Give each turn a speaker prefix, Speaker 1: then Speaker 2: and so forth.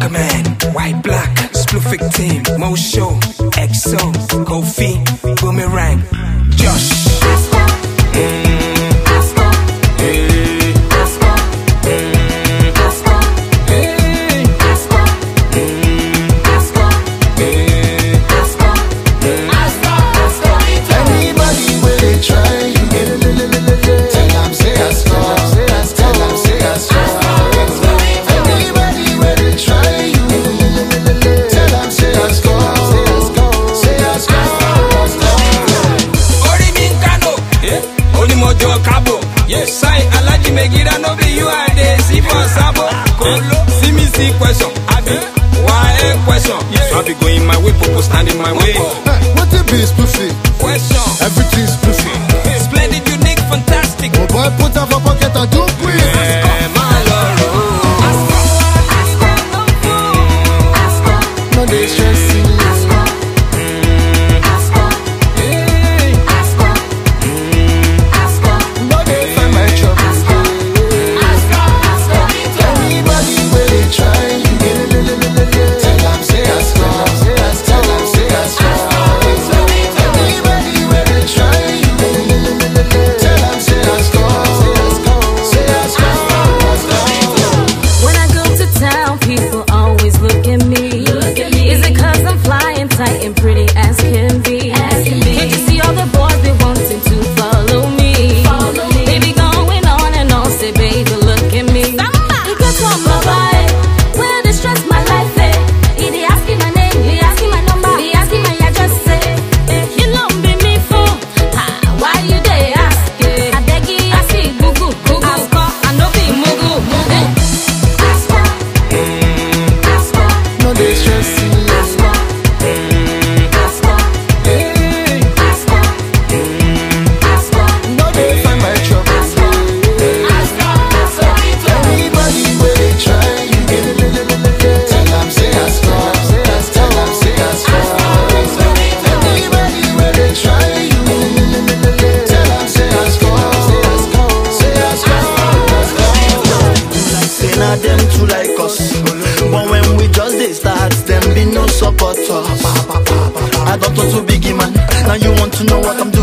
Speaker 1: Workerman, white black, Spluffic team, Mo Show, Ex.O, Koffi, Boomerang, Josh. See me see question, I be why question. So I be going my way, people standing my way.
Speaker 2: supporter. I
Speaker 3: want to biggie man. Now you want to know what I'm doing.